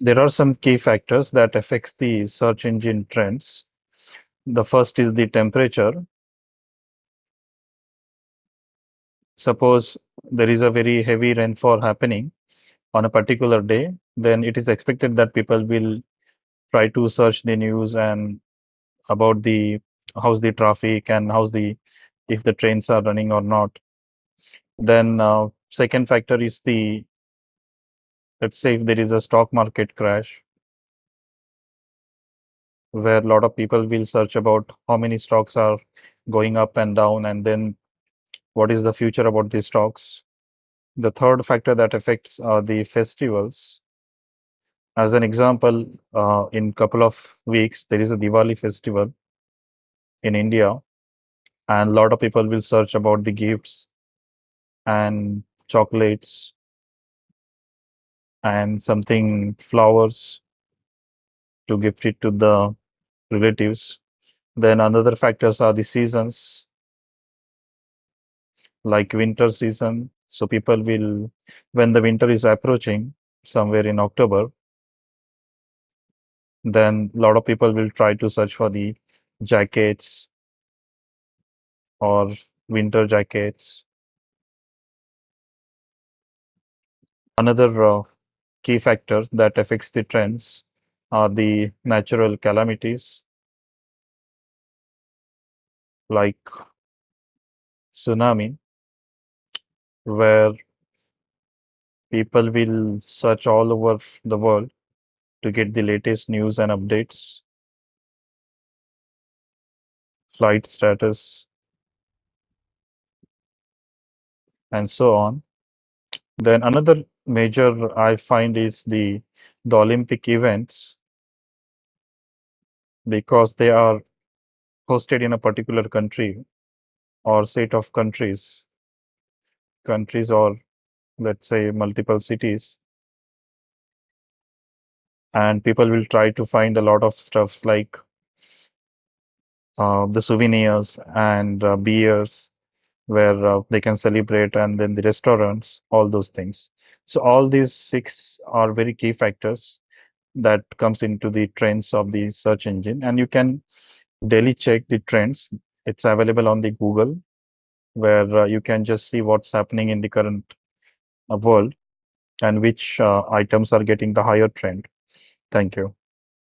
there are some key factors that affects the search engine trends. The first is the temperature. Suppose there is a very heavy rainfall happening on a particular day, then it is expected that people will try to search the news and about the how's the traffic and how's the if the trains are running or not. Then uh, second factor is the let's say if there is a stock market crash where a lot of people will search about how many stocks are going up and down and then what is the future about these stocks. The third factor that affects are the festivals. As an example, uh, in couple of weeks, there is a Diwali festival in India and a lot of people will search about the gifts and chocolates and something flowers to gift it to the relatives. Then another factors are the seasons, like winter season. So people will, when the winter is approaching, somewhere in October, then a lot of people will try to search for the jackets or winter jackets. Another uh, key factor that affects the trends are the natural calamities like tsunami, where people will search all over the world to get the latest news and updates, flight status, and so on. Then another major I find is the the Olympic events because they are hosted in a particular country or set of countries, countries or let's say multiple cities. And people will try to find a lot of stuff like uh, the souvenirs and uh, beers where uh, they can celebrate and then the restaurants, all those things. So all these six are very key factors that comes into the trends of the search engine and you can daily check the trends. It's available on the Google where uh, you can just see what's happening in the current uh, world and which uh, items are getting the higher trend. Thank you.